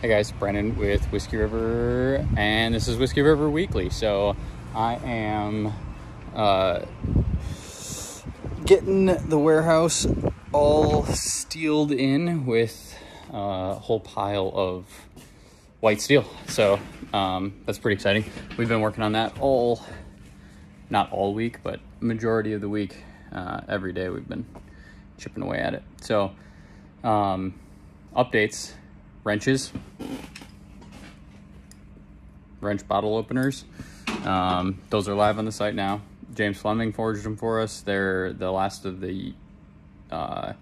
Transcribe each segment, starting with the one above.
Hey guys, Brennan with Whiskey River, and this is Whiskey River Weekly. So I am uh, getting the warehouse all steeled in with a whole pile of white steel. So um, that's pretty exciting. We've been working on that all, not all week, but majority of the week. Uh, every day we've been chipping away at it. So um, updates wrenches, wrench bottle openers. Um, those are live on the site now. James Fleming forged them for us. They're the last of the uh,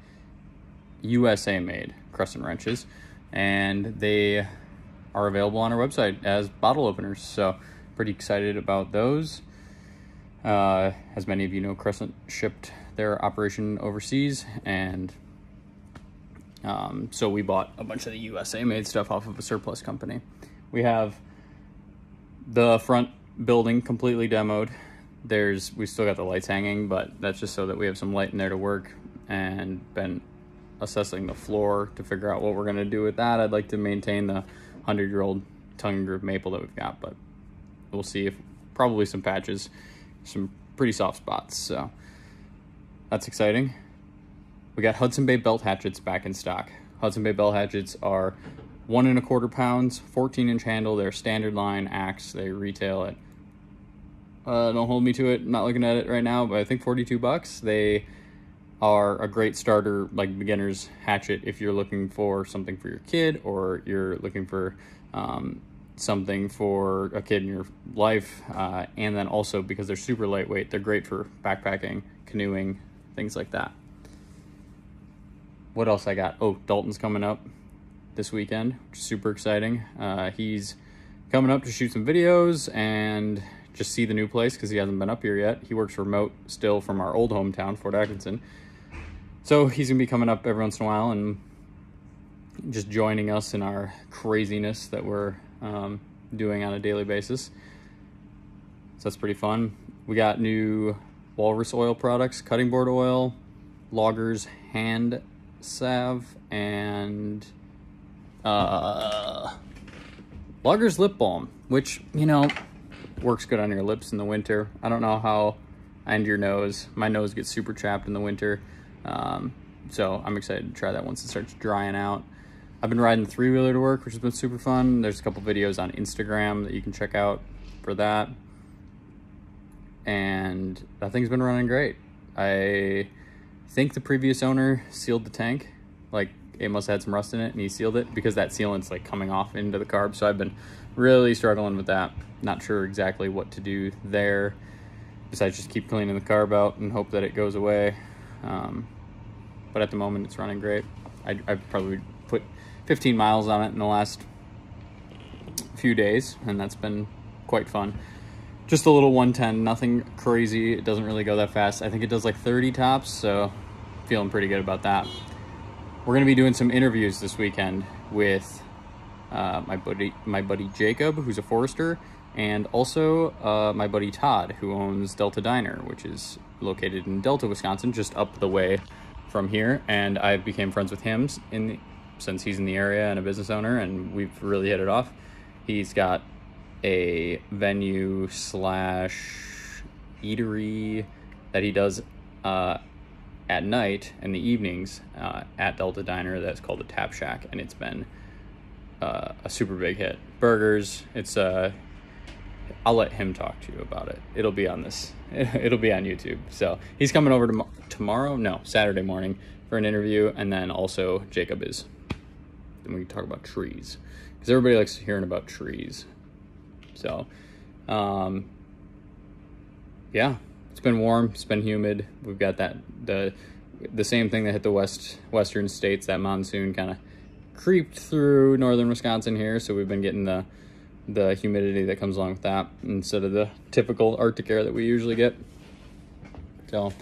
USA made crescent wrenches, and they are available on our website as bottle openers. So, pretty excited about those. Uh, as many of you know, Crescent shipped their operation overseas, and um, so we bought a bunch of the USA made stuff off of a surplus company. We have the front building completely demoed. There's we still got the lights hanging, but that's just so that we have some light in there to work and been assessing the floor to figure out what we're gonna do with that. I'd like to maintain the hundred year old tongue and groove maple that we've got, but we'll see if probably some patches, some pretty soft spots. So that's exciting. We got Hudson Bay belt hatchets back in stock. Hudson Bay belt hatchets are one and a quarter pounds, 14 inch handle. They're standard line axe. They retail at, uh, don't hold me to it. I'm not looking at it right now, but I think 42 bucks. They are a great starter, like beginner's hatchet, if you're looking for something for your kid or you're looking for um, something for a kid in your life. Uh, and then also because they're super lightweight, they're great for backpacking, canoeing, things like that what else I got? Oh, Dalton's coming up this weekend, which is super exciting. Uh, he's coming up to shoot some videos and just see the new place because he hasn't been up here yet. He works remote still from our old hometown, Fort Atkinson. So he's gonna be coming up every once in a while and just joining us in our craziness that we're um, doing on a daily basis. So that's pretty fun. We got new walrus oil products, cutting board oil, loggers, hand salve and uh, Logger's lip balm, which, you know, works good on your lips in the winter. I don't know how and your nose. My nose gets super chapped in the winter. Um, so I'm excited to try that once it starts drying out. I've been riding three-wheeler to work, which has been super fun. There's a couple videos on Instagram that you can check out for that. And that thing's been running great. I think the previous owner sealed the tank. Like it must have had some rust in it and he sealed it because that sealant's like coming off into the carb. So I've been really struggling with that. Not sure exactly what to do there. Besides just keep cleaning the carb out and hope that it goes away. Um, but at the moment it's running great. I, I've probably put 15 miles on it in the last few days and that's been quite fun just a little 110, nothing crazy. It doesn't really go that fast. I think it does like 30 tops, so feeling pretty good about that. We're gonna be doing some interviews this weekend with uh, my buddy, my buddy Jacob, who's a forester, and also uh, my buddy Todd, who owns Delta Diner, which is located in Delta, Wisconsin, just up the way from here. And I became friends with him in the, since he's in the area and a business owner, and we've really hit it off. He's got a venue slash eatery that he does uh, at night in the evenings uh, at Delta Diner that's called the Tap Shack, and it's been uh, a super big hit. Burgers, it's uh, I'll let him talk to you about it. It'll be on this. It'll be on YouTube. So he's coming over to tomorrow, no, Saturday morning for an interview, and then also Jacob is. Then we can talk about trees because everybody likes hearing about trees. So, um, yeah, it's been warm. It's been humid. We've got that the the same thing that hit the west western states. That monsoon kind of creeped through northern Wisconsin here, so we've been getting the the humidity that comes along with that instead of the typical Arctic air that we usually get. So,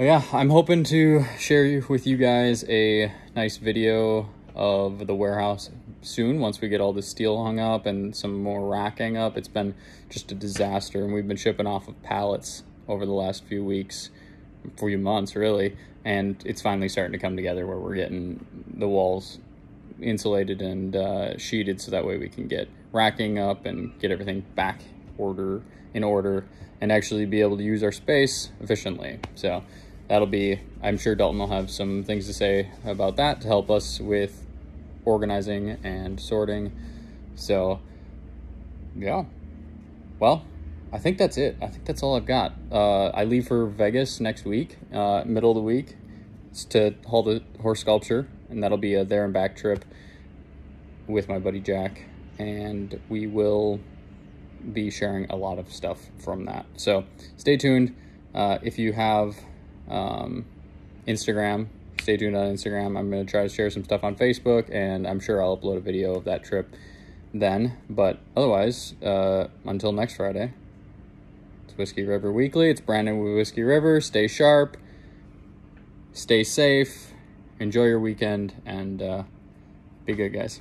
yeah, I'm hoping to share with you guys a nice video of the warehouse soon once we get all the steel hung up and some more racking up. It's been just a disaster and we've been shipping off of pallets over the last few weeks, few months really, and it's finally starting to come together where we're getting the walls insulated and uh, sheeted so that way we can get racking up and get everything back order in order and actually be able to use our space efficiently. So that'll be, I'm sure Dalton will have some things to say about that to help us with organizing and sorting. So yeah, well, I think that's it. I think that's all I've got. Uh, I leave for Vegas next week, uh, middle of the week, it's to haul the horse sculpture, and that'll be a there and back trip with my buddy Jack, and we will be sharing a lot of stuff from that. So stay tuned. Uh, if you have um, Instagram, stay tuned on Instagram. I'm going to try to share some stuff on Facebook, and I'm sure I'll upload a video of that trip then. But otherwise, uh, until next Friday, it's Whiskey River Weekly. It's Brandon with Whiskey River. Stay sharp, stay safe, enjoy your weekend, and uh, be good, guys.